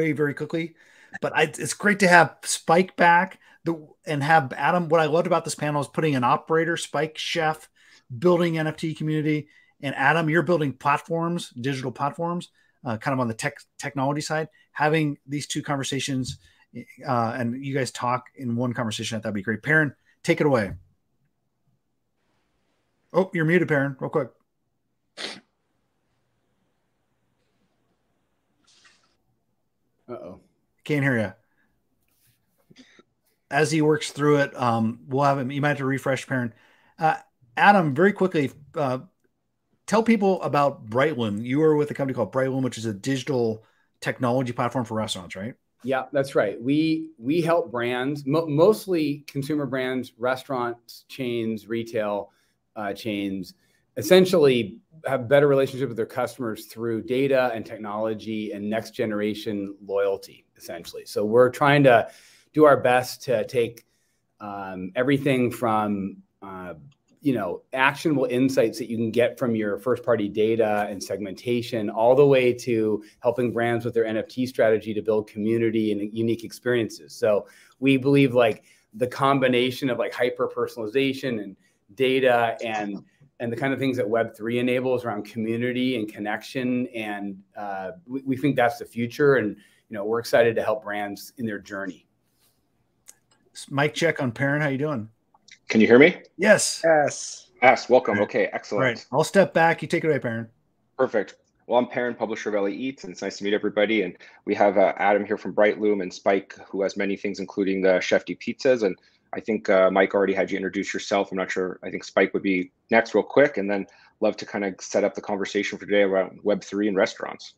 very very quickly, but I, it's great to have Spike back. The and have Adam. What I loved about this panel is putting an operator, Spike Chef, building NFT community, and Adam, you're building platforms, digital platforms, uh, kind of on the tech technology side. Having these two conversations, uh, and you guys talk in one conversation, that'd be great. Perrin, take it away. Oh, you're muted, Perrin. Real quick. Oh. Can't hear you. As he works through it, um, we'll have him. You might have to refresh, Perrin. Uh, Adam, very quickly, uh, tell people about Brightloom. You were with a company called Brightloom, which is a digital technology platform for restaurants, right? Yeah, that's right. We we help brands, mo- mostly consumer brands, restaurants, chains, retail uh, chains, essentially have better relationship with their customers through data and technology and next generation loyalty essentially. So we're trying to do our best to take um, everything from uh, you know actionable insights that you can get from your first party data and segmentation all the way to helping brands with their nft strategy to build community and unique experiences. So we believe like the combination of like hyper personalization and data and and the kind of things that Web3 enables around community and connection. And uh, we, we, think that's the future. And, you know, we're excited to help brands in their journey. Mike check on Perrin. How you doing? Can you hear me? Yes. Yes. Yes. Welcome. Okay. Excellent. Right. I'll step back. You take it away, Perrin. Perfect. Well, I'm Perrin, publisher of LA Eats, and it's nice to meet everybody. And we have uh, Adam here from Brightloom and Spike, who has many things, including the Chefty pizzas. And I think uh, Mike already had you introduce yourself. I'm not sure. I think Spike would be next, real quick, and then love to kind of set up the conversation for today around Web three and restaurants.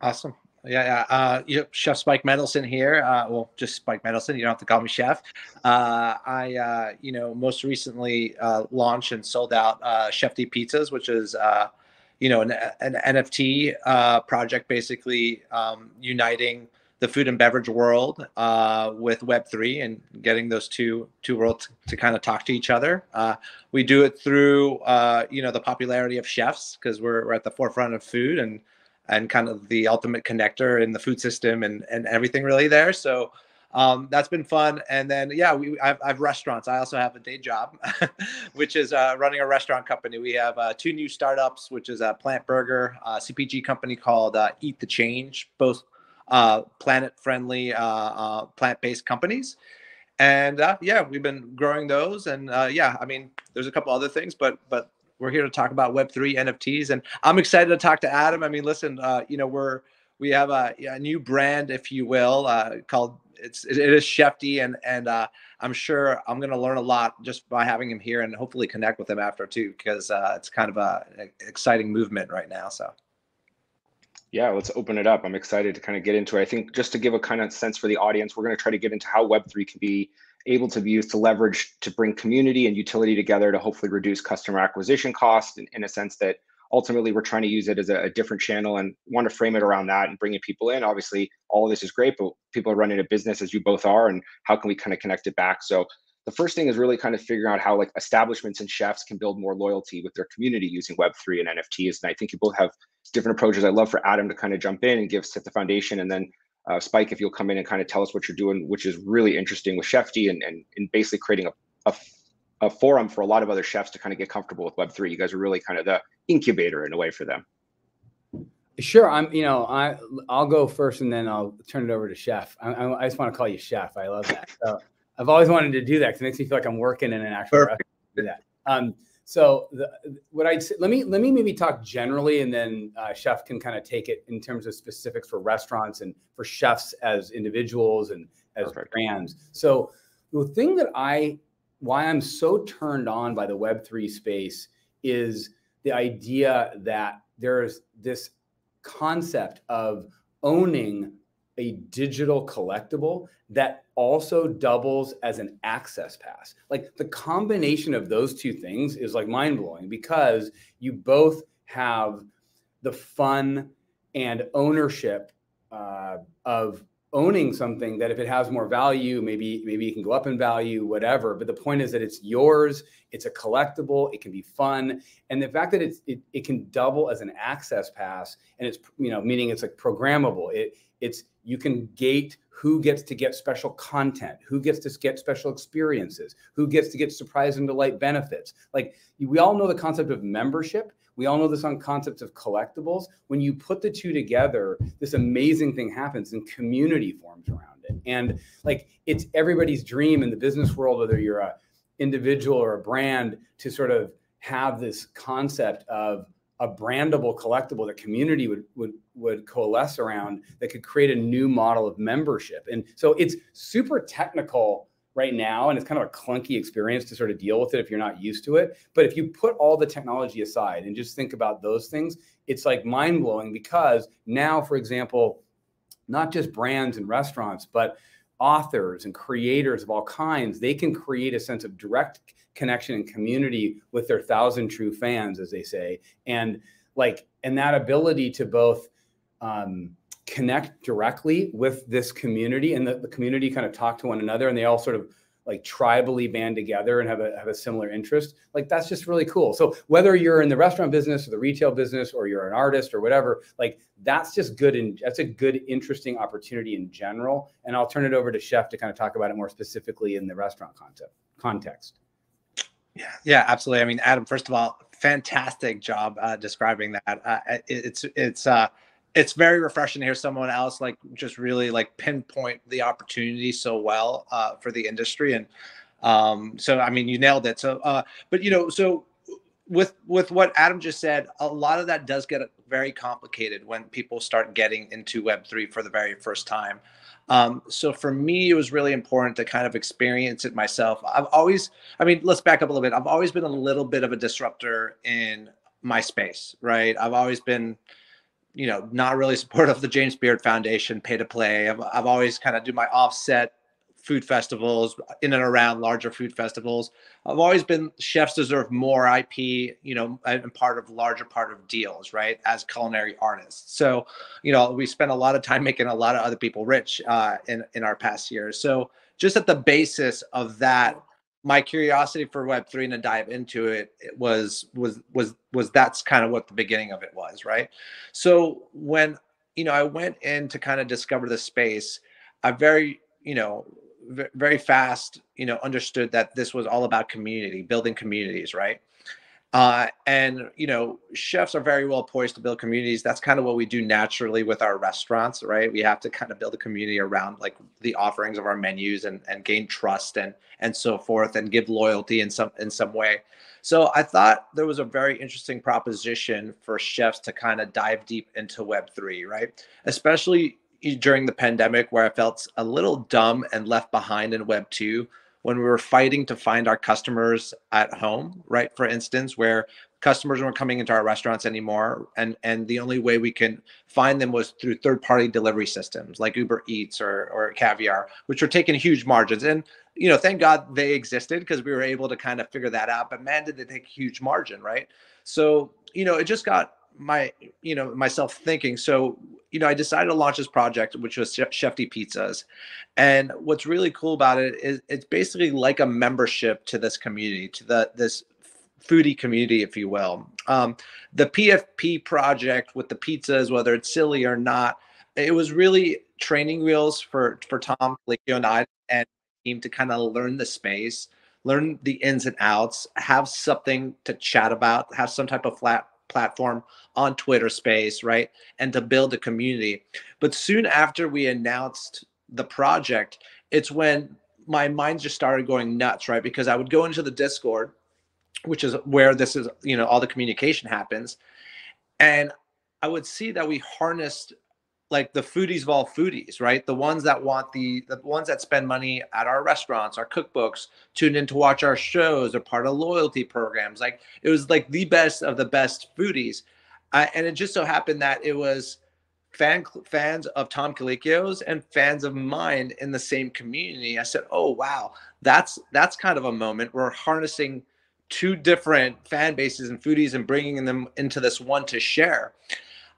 Awesome. Yeah, yeah. Uh, know, Chef Spike Mendelsohn here. Uh, well, just Spike Mendelsohn. You don't have to call me Chef. Uh, I, uh, you know, most recently uh, launched and sold out uh, Chefty Pizzas, which is, you know, an, an NFT project, basically um, uniting the food and beverage world uh, with Web3 and getting those two two worlds to, kind of talk to each other. Uh, we do it through uh, you know the popularity of chefs because we're, we're at the forefront of food and and kind of the ultimate connector in the food system and and everything really there. So. Um, that's been fun, and then yeah, we I've, I've restaurants. I also have a day job, which is uh, running a restaurant company. We have uh, two new startups, which is a plant burger CPG company called uh, Eat the Change, both uh, planet friendly, uh, uh, plant based companies. And uh, yeah, we've been growing those. And uh, yeah, I mean, there's a couple other things, but but we're here to talk about Web three NFTs, and I'm excited to talk to Adam. I mean, listen, uh, you know, we're we have a, a new brand, if you will, uh, called it's it is Chefty, and and uh, I'm sure I'm going to learn a lot just by having him here, and hopefully connect with him after too, because uh, it's kind of a exciting movement right now. So yeah, let's open it up. I'm excited to kind of get into it. I think just to give a kind of sense for the audience, we're going to try to get into how Web3 can be able to be used to leverage to bring community and utility together to hopefully reduce customer acquisition costs in, in a sense that ultimately we're trying to use it as a, a, different channel and want to frame it around that and bringing people in. Obviously, all this is great, but people are running a business as you both are, and how can we kind of connect it back? So the first thing is really kind of figuring out how like establishments and chefs can build more loyalty with their community using Web3 and NFTs. And I think you both have different approaches. I'd love for Adam to kind of jump in and give set the foundation, and then uh, Spike, if you'll come in and kind of tell us what you're doing, which is really interesting with Chefty and and, and basically creating a, a, a forum for a lot of other chefs to kind of get comfortable with Web3. You guys are really kind of the incubator in a way for them. Sure, I'm. You know, I I'll go first, and then I'll turn it over to Chef. I, I, I just want to call you Chef. I love that. So I've always wanted to do that because it makes me feel like I'm working in an actual restaurant. that. Um, so the, what I'd say, let me let me maybe talk generally, and then uh, Chef can kind of take it in terms of specifics for restaurants and for chefs as individuals and as Perfect. brands. So the thing that I why I'm so turned on by the Web three space is the idea that there's this concept of owning a digital collectible that also doubles as an access pass. Like the combination of those two things is like mind blowing because you both have the fun and ownership uh, of owning something that if it has more value maybe maybe it can go up in value whatever but the point is that it's yours it's a collectible it can be fun and the fact that it's it, it can double as an access pass and it's you know meaning it's like programmable it it's You can gate who gets to get special content, who gets to get special experiences, who gets to get surprise and delight benefits. Like we all know the concept of membership. We all know this on concepts of collectibles. When you put the two together, this amazing thing happens and community forms around it. And like it's everybody's dream in the business world, whether you're a individual or a brand, to sort of have this concept of a brandable collectible that community would would would coalesce around that could create a new model of membership. And so it's super technical right now and it's kind of a clunky experience to sort of deal with it if you're not used to it. But if you put all the technology aside and just think about those things, it's like mind blowing because now, for example, not just brands and restaurants, but authors and creators of all kinds, they can create a sense of direct connection and community with their thousand true fans, as they say. And like, and that ability to both um, connect directly with this community and the, the community kind of talk to one another and they all sort of like tribally band together and have a have a similar interest like that's just really cool so whether you're in the restaurant business or the retail business or you're an artist or whatever like that's just good and that's a good interesting opportunity in general and i'll turn it over to chef to kind of talk about it more specifically in the restaurant concept context yeah, yeah, absolutely. I mean, Adam, first of all, fantastic job uh, describing that. Uh, it, it's it's uh, it's very refreshing to hear someone else like just really like pinpoint the opportunity so well uh, for the industry, and um, so I mean, you nailed it. So, uh, but you know, so with with what Adam just said, a lot of that does get very complicated when people start getting into Web three for the very first time. Um, so for me, it was really important to kind of experience it myself. I've always, I mean, let's back up a little bit. I've always been a little bit of a disruptor in my space, right? I've always been, you know, not really supportive of the James Beard Foundation, pay to play. I've, I've always kind of do my offset food festivals in and around larger food festivals. I've always been chefs deserve more IP, you know, and part of larger part of deals, right? As culinary artists. So, you know, we spent a lot of time making a lot of other people rich uh, in in our past years. So, just at the basis of that, my curiosity for Web three and to dive into it, it was was was was that's kind of what the beginning of it was, right? So when you know I went in to kind of discover the space, I very you know very fast, you know, understood that this was all about community, building communities, right? Uh, and you know, chefs are very well poised to build communities. That's kind of what we do naturally with our restaurants, right? We have to kind of build a community around like the offerings of our menus and and gain trust and and so forth, and give loyalty in some in some way. So I thought there was a very interesting proposition for chefs to kind of dive deep into Web three, right? Especially during the pandemic where I felt a little dumb and left behind in Web 2 when we were fighting to find our customers at home, right? For instance, where customers weren't coming into our restaurants anymore and and the only way we can find them was through third party delivery systems like Uber Eats or or Caviar, which were taking huge margins. And you know, thank God they existed because we were able to kind of figure that out. But man, did they take a huge margin, right? So, you know, it just got my you know myself thinking. So you know i decided to launch this project which was chefty pizzas. And what's really cool about it is it's basically like a membership to this community to the this foodie community if you will. Um, the pfp project with the pizzas whether it's silly or not it was really training wheels for for tom Colicchio and i and team to kind of learn the space learn the ins and outs have something to chat about have some type of flat platform on Twitter Space, right? And to build a community. But soon after we announced the project, it's when my mind just started going nuts, right? Because I would go into the Discord, which is where this is, you know, all the communication happens. And I would see that we harnessed like the foodies of all foodies, right? The ones that want the the ones that spend money at our restaurants, our cookbooks, tune in to watch our shows, are part of loyalty programs. Like it was like the best of the best foodies, uh, and it just so happened that it was fan fans of Tom Colicchio's and fans of mine in the same community. I said, "Oh wow, that's that's kind of a moment. We're harnessing." two different fan bases and foodies and bringing them into this one to share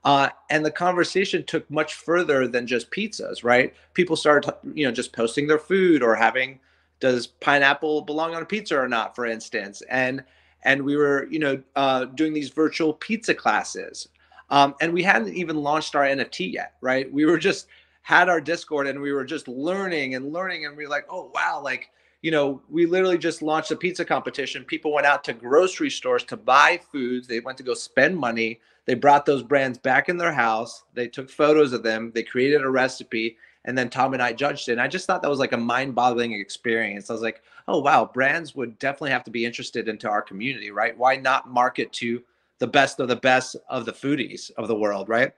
uh, and the conversation took much further than just pizzas, right? People started, you know, just posting their food or having, does pineapple belong on a pizza or not, for instance? And and we were, you know, uh, doing these virtual pizza classes, um, and we hadn't even launched our NFT yet, right? We were just had our Discord and we were just learning and learning. And we were like, oh, wow, like, you know, we literally just launched a pizza competition. People went out to grocery stores to buy foods. They went to go spend money. They brought those brands back in their house. They took photos of them. They created a recipe. And then Tom and I judged it. And I just thought that was like a mind boggling experience. I was like, oh, wow, brands would definitely have to be interested into our community, right? Why not market to the best of the best of the foodies of the world, right?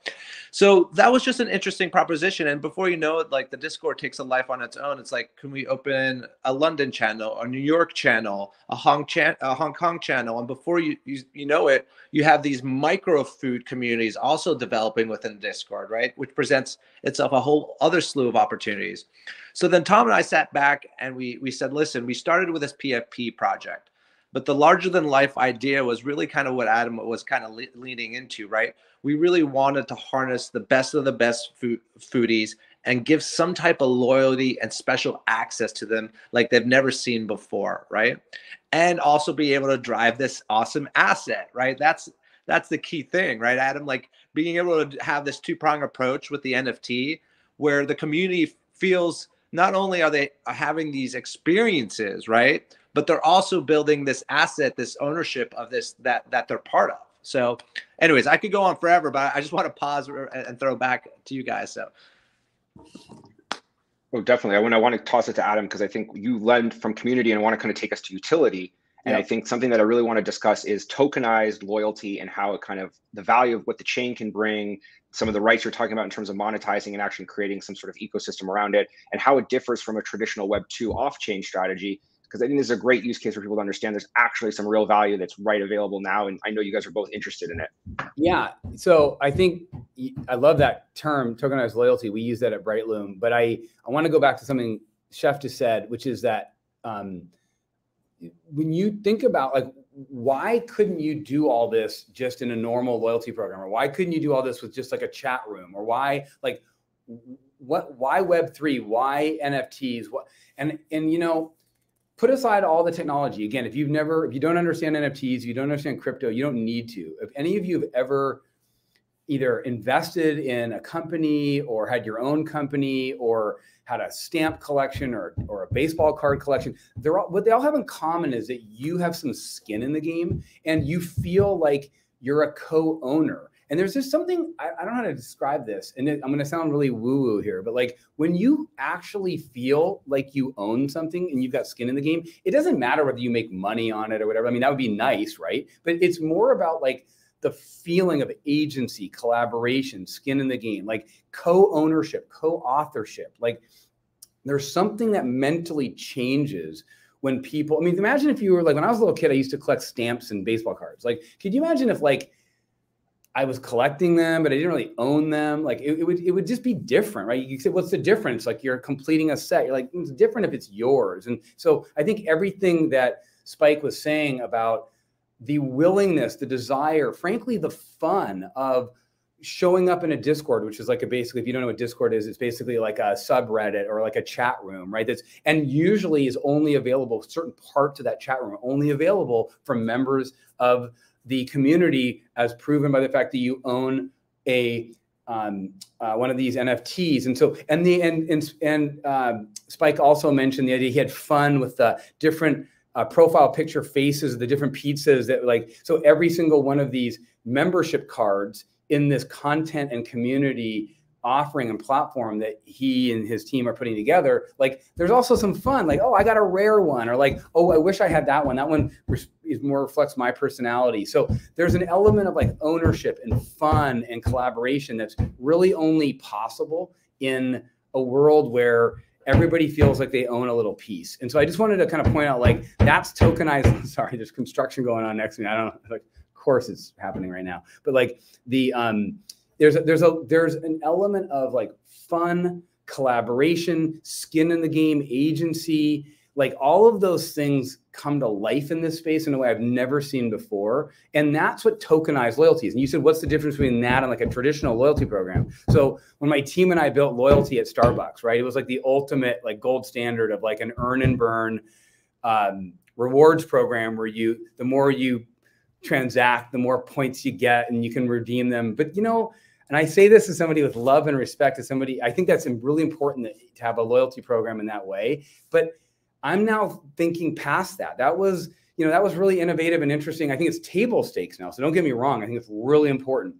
So that was just an interesting proposition. And before you know it, like the Discord takes a life on its own. It's like, can we open a London channel, a New York channel, a Hong, Chan- a Hong Kong channel? And before you, you you know it, you have these micro food communities also developing within Discord, right? Which presents itself a whole other slew of opportunities. So then Tom and I sat back and we we said, listen, we started with this PFP project but the larger than life idea was really kind of what Adam was kind of le- leaning into, right? We really wanted to harness the best of the best food, foodies and give some type of loyalty and special access to them like they've never seen before, right? And also be able to drive this awesome asset, right? That's that's the key thing, right, Adam? Like being able to have this two-prong approach with the NFT where the community feels not only are they having these experiences, right? But they're also building this asset, this ownership of this that that they're part of. So, anyways, I could go on forever, but I just want to pause and throw back to you guys. So. Oh, definitely. I want, I want to toss it to Adam because I think you lend from community and I want to kind of take us to utility. And I think something that I really want to discuss is tokenized loyalty and how it kind of the value of what the chain can bring, some of the rights you're talking about in terms of monetizing and actually creating some sort of ecosystem around it, and how it differs from a traditional Web 2 off chain strategy because I think this is a great use case for people to understand there's actually some real value that's right available now. And I know you guys are both interested in it. Yeah. So I think I love that term, tokenized loyalty. We use that at Brightloom. But I, I want to go back to something Chef just said, which is that um, when you think about like, why couldn't you do all this just in a normal loyalty program? Or why couldn't you do all this with just like a chat room? Or why, like, what, why Web3? Why NFTs? What, and, and, you know, put aside all the technology. Again, if you've never, if you don't understand NFTs, you don't understand crypto, you don't need to. If any of you have ever either invested in a company or had your own company or had a stamp collection or, or a baseball card collection, they're all, what they all have in common is that you have some skin in the game and you feel like you're a co-owner and there's just something I, I don't know how to describe this, and it, I'm going to sound really woo woo here, but like when you actually feel like you own something and you've got skin in the game, it doesn't matter whether you make money on it or whatever. I mean, that would be nice, right? But it's more about like the feeling of agency, collaboration, skin in the game, like co-ownership, co-authorship. Like there's something that mentally changes when people. I mean, imagine if you were like when I was a little kid, I used to collect stamps and baseball cards. Like, could you imagine if like I was collecting them, but I didn't really own them. Like it, it, would it would just be different, right? You say, what's the difference? Like you're completing a set. You're like, mm, it's different if it's yours. And so I think everything that Spike was saying about the willingness, the desire, frankly, the fun of showing up in a Discord, which is like a basically, if you don't know what Discord is, it's basically like a subreddit or like a chat room, right? That's and usually is only available certain parts of that chat room only available from members of the community as proven by the fact that you own a um, uh, one of these NFTs. And so, and the and and, and um, Spike also mentioned the idea he had fun with the different uh, profile picture faces the different pizzas that like. So every single one of these membership cards in this content and community offering and platform that he and his team are putting together like there's also some fun like oh i got a rare one or like oh i wish i had that one that one is more reflects my personality. So there's an element of like ownership and fun and collaboration that's really only possible in a world where everybody feels like they own a little piece. And so i just wanted to kind of point out like that's tokenized sorry there's construction going on next to me. I don't know like of course it's happening right now. But like the um there's a, there's a there's an element of like fun collaboration skin in the game agency like all of those things come to life in this space in a way i've never seen before and that's what tokenized loyalty is and you said what's the difference between that and like a traditional loyalty program so when my team and i built loyalty at starbucks right it was like the ultimate like gold standard of like an earn and burn um, rewards program where you the more you transact the more points you get and you can redeem them but you know And I say this as somebody with love and respect to somebody. I think that's really important to have a loyalty program in that way. But I'm now thinking past that. That was, you know, that was really innovative and interesting. I think it's table stakes now. So don't get me wrong. I think it's really important.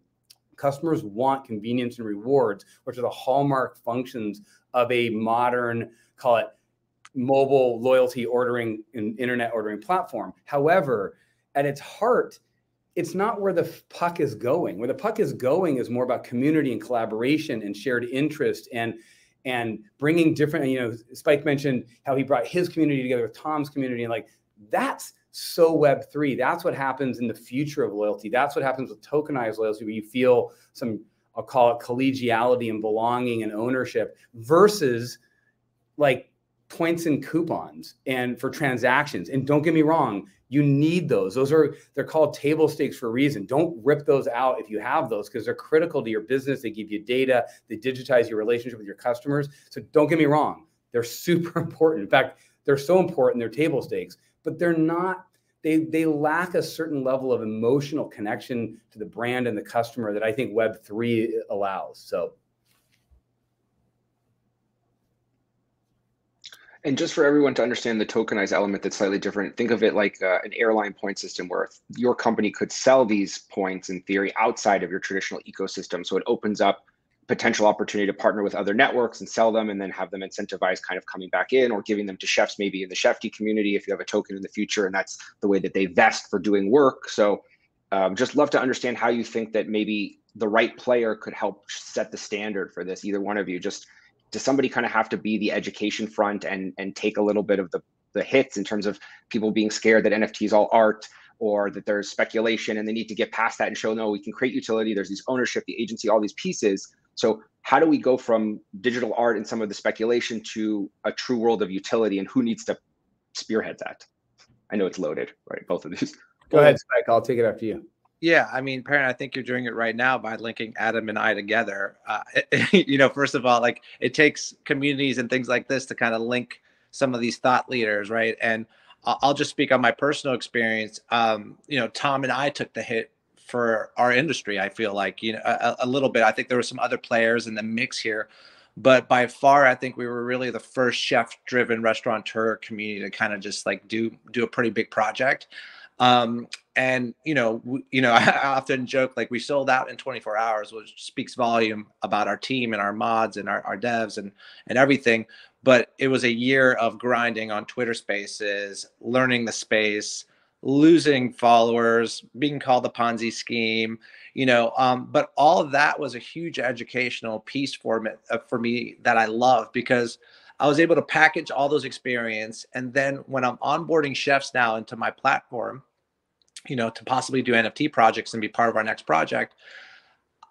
Customers want convenience and rewards, which are the hallmark functions of a modern, call it mobile loyalty ordering and internet ordering platform. However, at its heart, it's not where the puck is going. Where the puck is going is more about community and collaboration and shared interest and and bringing different. You know, Spike mentioned how he brought his community together with Tom's community, and like that's so Web three. That's what happens in the future of loyalty. That's what happens with tokenized loyalty, where you feel some I'll call it collegiality and belonging and ownership versus like points and coupons and for transactions. And don't get me wrong, you need those. Those are they're called table stakes for a reason. Don't rip those out if you have those because they're critical to your business. They give you data, they digitize your relationship with your customers. So don't get me wrong, they're super important. In fact, they're so important, they're table stakes, but they're not they they lack a certain level of emotional connection to the brand and the customer that I think web 3 allows. So And just for everyone to understand the tokenized element that's slightly different, think of it like uh, an airline point system where your company could sell these points in theory outside of your traditional ecosystem. So it opens up potential opportunity to partner with other networks and sell them and then have them incentivized kind of coming back in or giving them to chefs maybe in the Chefty community if you have a token in the future. And that's the way that they vest for doing work. So um, just love to understand how you think that maybe the right player could help set the standard for this, either one of you. Just does somebody kind of have to be the education front and and take a little bit of the the hits in terms of people being scared that NFT is all art or that there's speculation and they need to get past that and show no, we can create utility. There's these ownership, the agency, all these pieces. So how do we go from digital art and some of the speculation to a true world of utility and who needs to spearhead that? I know it's loaded, right? Both of these. Go ahead, Spike. I'll take it after you. Yeah, I mean, Perrin, I think you're doing it right now by linking Adam and I together. Uh, you know, first of all, like it takes communities and things like this to kind of link some of these thought leaders, right? And I'll just speak on my personal experience. Um, you know, Tom and I took the hit for our industry. I feel like you know a, a little bit. I think there were some other players in the mix here, but by far, I think we were really the first chef-driven restaurateur community to kind of just like do do a pretty big project. Um, and you know, you know, I often joke like we sold out in 24 hours, which speaks volume about our team and our mods and our, our devs and and everything. But it was a year of grinding on Twitter Spaces, learning the space, losing followers, being called the Ponzi scheme, you know. Um, but all of that was a huge educational piece for me, uh, for me that I love because I was able to package all those experience, and then when I'm onboarding chefs now into my platform you know, to possibly do NFT projects and be part of our next project,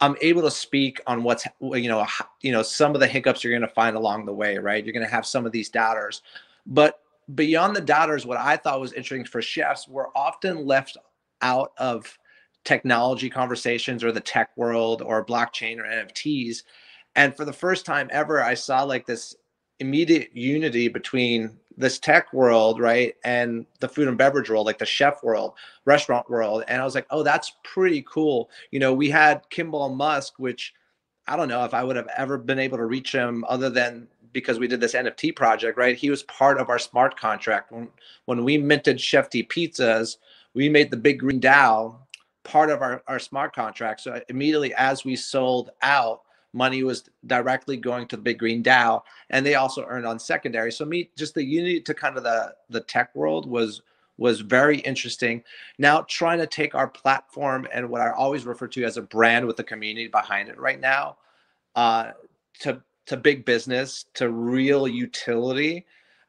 I'm able to speak on what's you know you know some of the hiccups you're going to find along the way, right? You're going to have some of these doubters, but beyond the doubters, what I thought was interesting for chefs were often left out of technology conversations or the tech world or blockchain or NFTs. And for the first time ever, I saw like this immediate unity between this tech world, right, and the food and beverage world, like the chef world, restaurant world. And I was like, oh, that's pretty cool. You know, we had Kimball Musk, which I don't know if I would have ever been able to reach him other than because we did this NFT project, right? He was part of our smart contract. When when we minted Chef Chefty pizzas, we made the big green DAO part of our, our smart contract. So immediately as we sold out, money was directly going to the big green DAO, and they also earned on secondary. So me, just the unity to kind of the the tech world was was very interesting. Now trying to take our platform and what I always refer to as a brand with the community behind it right now, uh, to to big business, to real utility.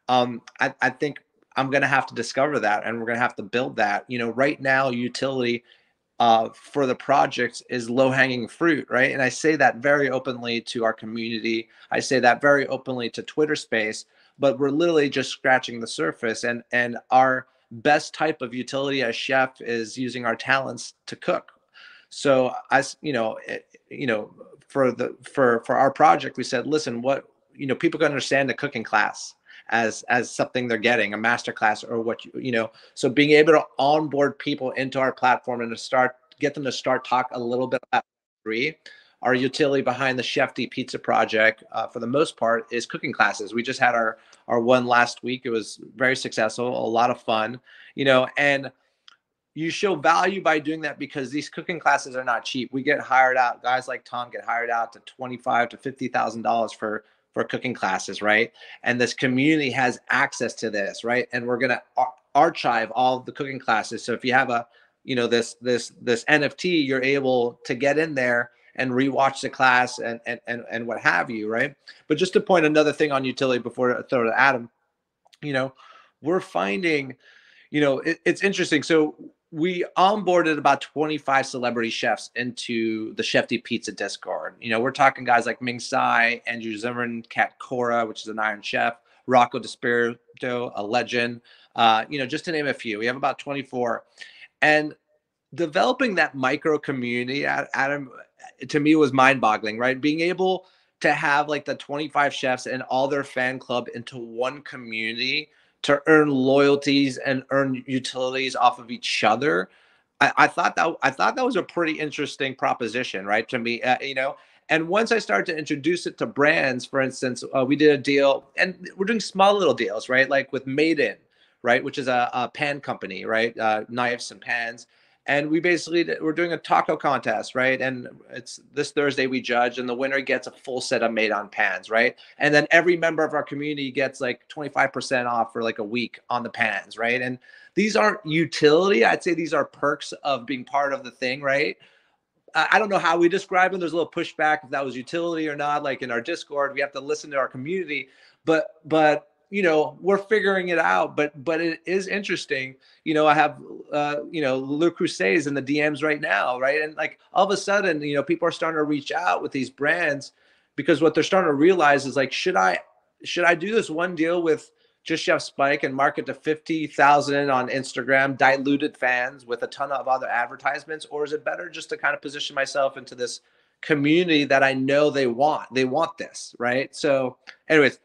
Um, I, I think I'm going to have to discover that, and we're going to have to build that. You know, right now, utility uh, for the project is low hanging fruit, right? And I say that very openly to our community. I say that very openly to Twitter space, but we're literally just scratching the surface. And and our best type of utility as chef is using our talents to cook. So I, you know, it, eh, you know, for the for for our project, we said, listen, what you know, people can understand the cooking class as as something they're getting a master class or what you you know so being able to onboard people into our platform and to start get them to start talk a little bit about our utility behind the Chefty Pizza Project, uh, for the most part, is cooking classes. We just had our our one last week. It was very successful, a lot of fun, you know, and you show value by doing that because these cooking classes are not cheap. We get hired out, guys like Tom get hired out to twenty five to fifty thousand dollars for for cooking classes, right? And this community has access to this, right? And we're gonna archive all the cooking classes. So if you have a, you know, this this this NFT, you're able to get in there and rewatch the class and and and, and what have you, right? But just to point another thing on utility before I throw to Adam, you know, we're finding, you know, it, it's interesting. So we onboarded about 25 celebrity chefs into the Chefty Pizza Discord. You know, we're talking guys like Ming Tsai, Andrew Zimmern, Cat Cora, which is an Iron Chef, Rocco DiSpirito, a legend. Uh, you know, just to name a few. We have about 24, and developing that micro community, Adam, to me was mind-boggling. Right, being able to have like the 25 chefs and all their fan club into one community to earn loyalties and earn utilities off of each other. I, I thought that I thought that was a pretty interesting proposition, right? To me, uh, you know. And once I started to introduce it to brands, for instance, uh, we did a deal, and we're doing small little deals, right? Like with Made In, right, which is a, a pan company, right, uh, knives and pans and we basically we're doing a taco contest right and it's this thursday we judge and the winner gets a full set of Made In pans right and then every member of our community gets like 25% off for like a week on the pans right and these aren't utility i'd say these are perks of being part of the thing right I don't know how we describe them. There's a little pushback if that was utility or not. Like in our Discord, we have to listen to our community. But but you know we're figuring it out but but it is interesting. You know i have uh you know le creuset in the dms right now right? And like all of a sudden you know people are starting to reach out with these brands because what they're starting to realize is like should i should i do this one deal with just chef spike and market to 50,000 on instagram diluted fans with a ton of other advertisements? Or is it better just to kind of position myself into this community that i know they want they want this right? So anyways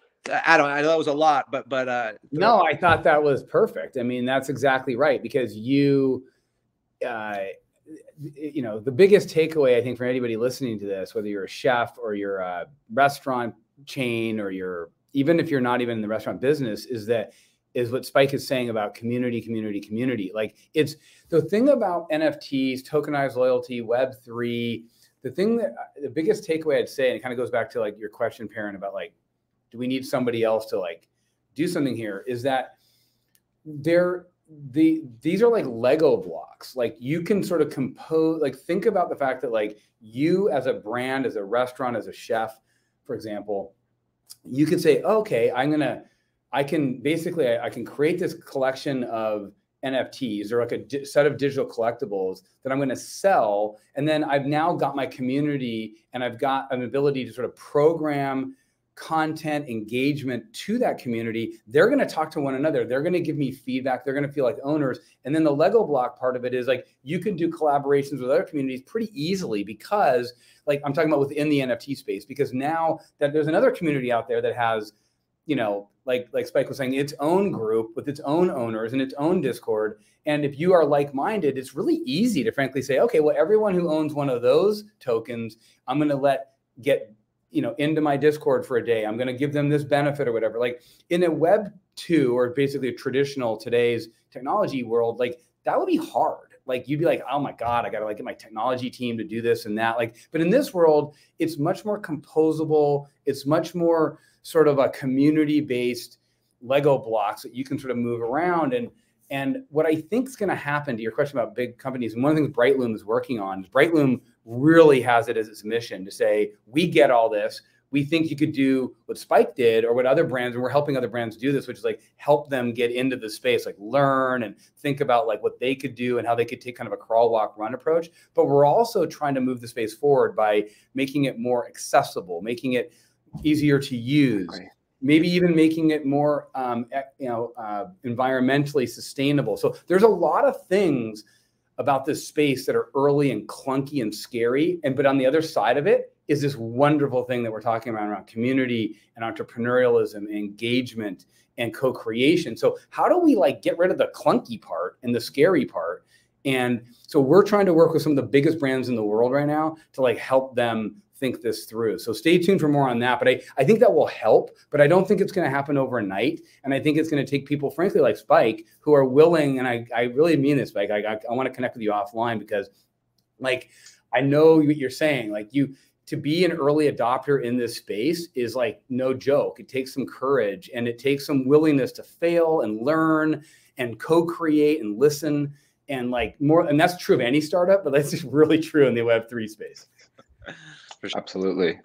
I don't. I know that was a lot, but but uh, no, I thought that was perfect. I mean, that's exactly right because you, uh, you know, the biggest takeaway I think for anybody listening to this, whether you're a chef or you're a restaurant chain or you're even if you're not even in the restaurant business, is that is what Spike is saying about community, community, community. Like it's the thing about NFTs, tokenized loyalty, Web three. The thing that the biggest takeaway I'd say, and it kind of goes back to like your question, Perrin, about like do we need somebody else to like do something here? Is that they're the these are like lego blocks. Like you can sort of compose like think about the fact that like you as a brand as a restaurant as a chef for example you could say okay i'm gonna i can basically I, I can create this collection of nfts or like a di- set of digital collectibles that i'm going to sell and then i've now got my community and i've got an ability to sort of program content engagement to that community they're going to talk to one another. They're going to give me feedback. They're going to feel like owners. And then the lego block part of it is like you can do collaborations with other communities pretty easily because like i'm talking about within the nft space because now that there's another community out there that has you know like like spike was saying its own group with its own owners and its own discord. And if you are like-minded it's really easy to frankly say okay well everyone who owns one of those tokens i'm going to let get you know into my discord for a day. I'm going to give them this benefit or whatever. Like in a web 2 or basically a traditional today's technology world like that would be hard. Like you'd be like oh my god i gotta like get my technology team to do this and that. Like but in this world it's much more composable. It's much more sort of a community based lego blocks that you can sort of move around. And and what I think is going to happen to your question about big companies, and one of the things Brightloom is working on is Brightloom really has it as its mission to say, we get all this. We think you could do what Spike did or what other brands, and we're helping other brands do this, which is like help them get into the space, like learn and think about like what they could do and how they could take kind of a crawl, walk, run approach. But we're also trying to move the space forward by making it more accessible, making it easier to use. maybe even making it more um, you know uh, environmentally sustainable so there's a lot of things about this space that are early and clunky and scary. And but on the other side of it is this wonderful thing that we're talking about around community and entrepreneurialism and engagement and co-creation. So how do we like get rid of the clunky part and the scary part? And so we're trying to work with some of the biggest brands in the world right now to like help them think this through. So stay tuned for more on that. But I, I think that will help, but I don't think it's going to happen overnight. And I think it's going to take people, frankly, like Spike, who are willing, and I, I really mean this, Spike. I, I, I want to connect with you offline because, like, I know what you're saying. Like, you, to be an early adopter in this space is like no joke. It takes some courage and it takes some willingness to fail and learn and co-create and listen and like more and that's true of any startup but that's just really true in the web3 space absolutely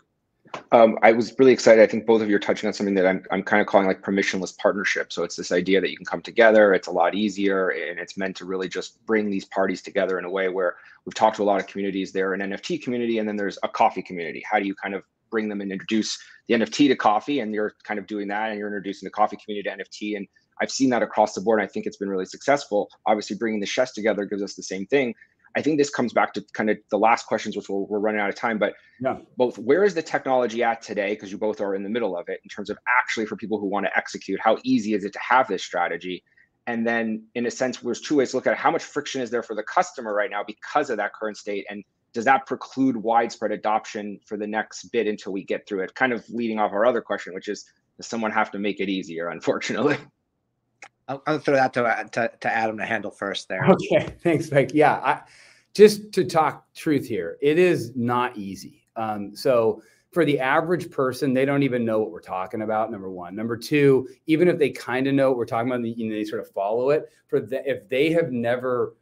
um, I was really excited. I think both of you are touching on something that I'm, I'm kind of calling like permissionless partnership. So it's this idea that you can come together. It's a lot easier, and it's meant to really just bring these parties together in a way where we've talked to a lot of communities. There an NFT community, and then there's a coffee community. How do you kind of bring them and introduce the NFT to coffee? And you're kind of doing that, and you're introducing the coffee community to NFT. And I've seen that across the board. And I think it's been really successful. Obviously, bringing the chefs together gives us the same thing. I think this comes back to kind of the last questions, which we're, we're running out of time. But yeah. both, where is the technology at today? Because you both are in the middle of it in terms of actually for people who want to execute. How easy is it to have this strategy? And then, in a sense, there's two ways to look at it. How much friction is there for the customer right now because of that current state? And does that preclude widespread adoption for the next bit until we get through it? Kind of leading off our other question, which is, does someone have to make it easier? Unfortunately. I'll, I'll throw that to, to, to Adam to handle first there. Okay, thanks, Mike. Yeah, I, just to talk truth here, it is not easy. Um, so for the average person, they don't even know what we're talking about. Number one. Number two, even if they kind of know what we're talking about, you know, they sort of follow it. For the, if they have never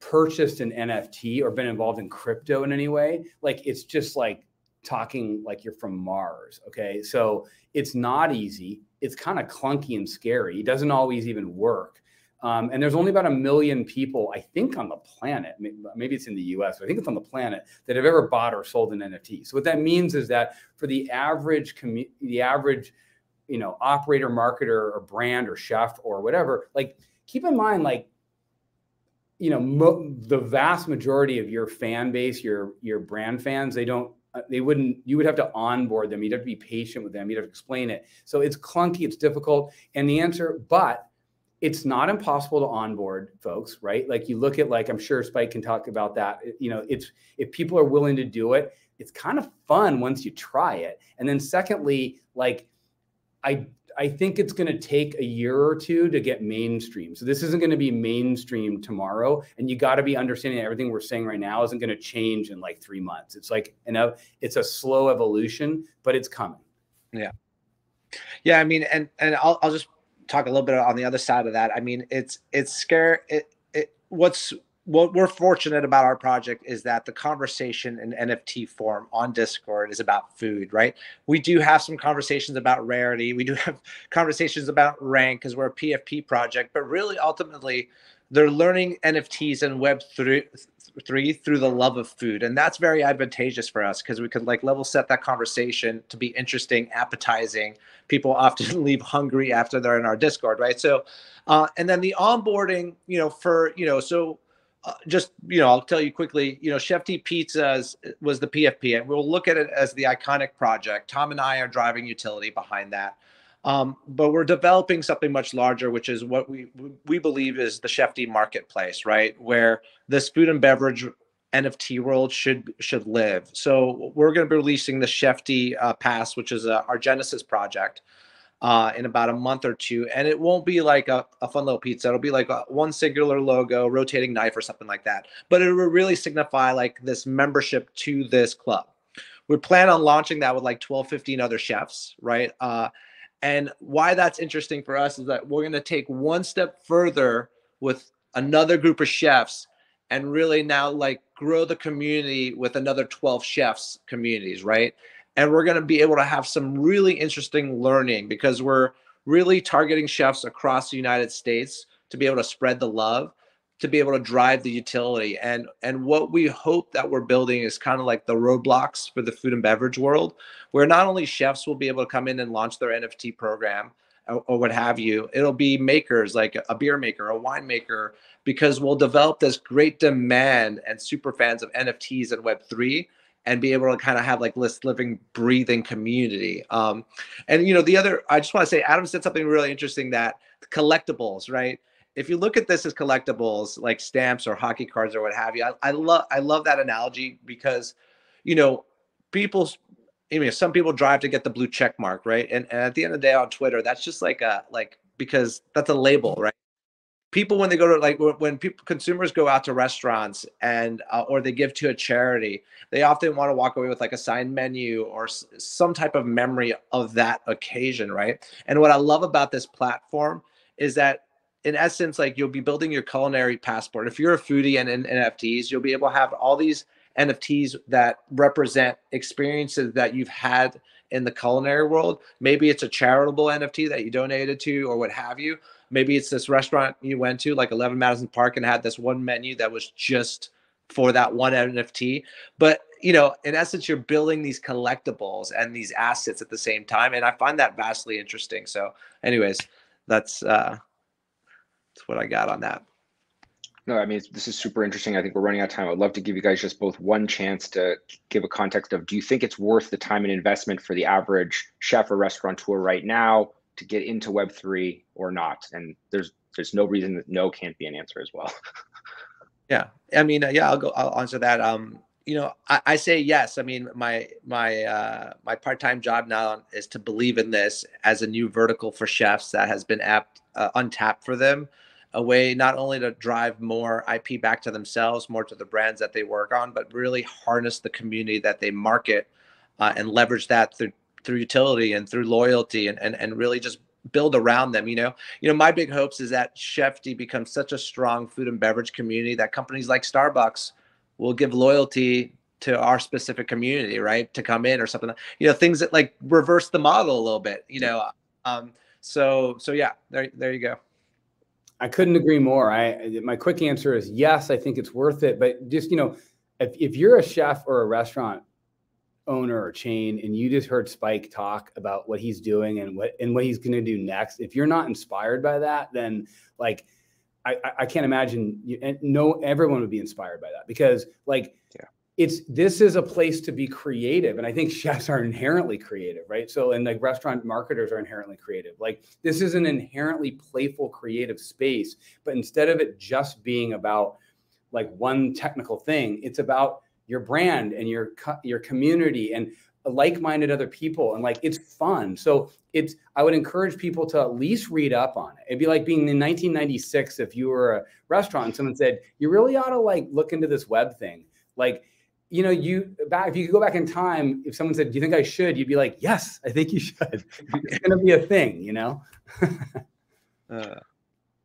purchased an NFT or been involved in crypto in any way, like it's just like talking like you're from Mars. Okay. So it's not easy. It's kind of clunky and scary. It doesn't always even work. Um, and there's only about a million people, I think, on the planet. Maybe it's in the US, but I think it's on the planet that have ever bought or sold an NFT. So what that means is that for the average commu- the average, you know, operator, marketer, or brand, or chef, or whatever, like keep in mind, like you know, mo- the vast majority of your fan base, your your brand fans, they don't Uh, they wouldn't you would have to onboard them. You'd have to be patient with them. You'd have to explain it. So it's clunky it's difficult. And the answer but it's not impossible to onboard folks right? Like you look at like i'm sure spike can talk about that. You know it's if people are willing to do it it's kind of fun once you try it. And then secondly like i i think it's going to take a year or two to get mainstream so this isn't going to be mainstream tomorrow and you got to be understanding that everything we're saying right now isn't going to change in like three months it's like you know it's a slow evolution but it's coming yeah yeah i mean and and i'll, I'll just talk a little bit on the other side of that. I mean, it's it's scare. It, it what's what we're fortunate about our project is that the conversation in NFT form on Discord is about food, right? We do have some conversations about rarity. We do have conversations about rank because we're a PFP project, but really ultimately they're learning NFTs and Web three three through the love of food, and that's very advantageous for us because we could like level set that conversation to be interesting, appetizing. People often leave hungry after they're in our Discord, right? So, uh, and then the onboarding, you know, for you know, so uh, just you know, I'll tell you quickly. You know, Chefty Pizzas was the PFP, and we'll look at it as the iconic project. Tom and I are driving utility behind that. Um, but we're developing something much larger, which is what we we believe is the Chefty marketplace, right? Where this food and beverage NFT world should should live. So we're going to be releasing the Chefty uh, Pass, which is uh, our Genesis project, uh, in about a month or two, and it won't be like a, a fun little pizza. It'll be like a, one singular logo, rotating knife, or something like that. But it will really signify like this membership to this club. We plan on launching that with like 12, 15 other chefs, right? Uh, and why that's interesting for us is that we're going to take one step further with another group of chefs and really now like grow the community with another 12 chefs communities, right? And we're going to be able to have some really interesting learning because we're really targeting chefs across the United States to be able to spread the love to be able to drive the utility. And and what we hope that we're building is kind of like the roadblocks for the food and beverage world where not only chefs will be able to come in and launch their nft program or, or what have you it'll be makers like a beer maker a winemaker because we'll develop this great demand and super fans of nfts and web3 and be able to kind of have like this living breathing community um, and you know the other i just want to say adam said something really interesting that collectibles right if you look at this as collectibles like stamps or hockey cards or what have you, I, I love I love that analogy because, you know, people I mean, some people drive to get the blue check mark, right? And, and at the end of the day on Twitter, that's just like a like because that's a label, right? People when they go to like when people consumers go out to restaurants and uh, or they give to a charity, they often want to walk away with like a signed menu or s- some type of memory of that occasion, right? And what I love about this platform is that in essence, like you'll be building your culinary passport. If you're a foodie and in NFTs, you'll be able to have all these NFTs that represent experiences that you've had in the culinary world. Maybe it's a charitable NFT that you donated to or what have you. Maybe it's this restaurant you went to, like 11 Madison Park, and had this one menu that was just for that one NFT. But you know, in essence, you're building these collectibles and these assets at the same time, and I find that vastly interesting. So, anyways, that's uh, that's what I got on that. No, I mean, this is super interesting. I think we're running out of time. I'd love to give you guys just both one chance to give a context of do you think it's worth the time and investment for the average chef or restaurateur right now to get into Web3 or not? And there's there's no reason that no can't be an answer as well. yeah. I mean, uh, yeah, I'll go, I'll answer that. Um, you know, I, I say yes. I mean, my, my, uh, my part-time job now is to believe in this as a new vertical for chefs that has been apt, uh, untapped for them a way not only to drive more IP back to themselves, more to the brands that they work on, but really harness the community that they market uh, and leverage that through through utility and through loyalty and, and and really just build around them. You know, you know, my big hopes is that Chefty becomes such a strong food and beverage community that companies like Starbucks will give loyalty to our specific community, right? To come in or something. You know, things that like reverse the model a little bit. You know, um, so so yeah, there there you go. I couldn't agree more. I my quick answer is yes, I think it's worth it. But just you know, if if you're a chef or a restaurant owner or chain and you just heard Spike talk about what he's doing and what and what he's going to do next, if you're not inspired by that, then like I I can't imagine you, and no everyone would be inspired by that because like yeah. it's this is a place to be creative and i think chefs are inherently creative right? So and like restaurant marketers are inherently creative. Like this is an inherently playful creative space but instead of it just being about like one technical thing it's about your brand and your your community and like-minded other people and like it's fun so it's i would encourage people to at least read up on it it'd be like being in 1996 if you were a restaurant and someone said you really ought to like look into this web thing like you know, you back if you could go back in time, if someone said, "Do you think I should?" You'd be like, "Yes, I think you should." it's going to be a thing, you know. uh,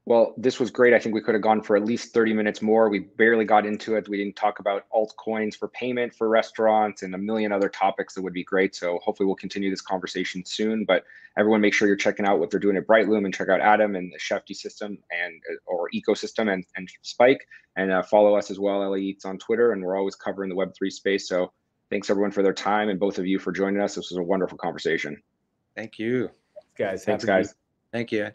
well, this was great. I think we could have gone for at least 30 minutes more. We barely got into it. We didn't talk about altcoins for payment for restaurants and a million other topics that would be great. So hopefully we'll continue this conversation soon. But everyone make sure you're checking out what they're doing at Brightloom and check out Adam and the Chefty system and or ecosystem and, and Spike and uh, follow us as well, LA Eats on Twitter. And we're always covering the Web3 space. So thanks everyone for their time and both of you for joining us. This was a wonderful conversation. Thank you. Guys, thanks guys. Thank you.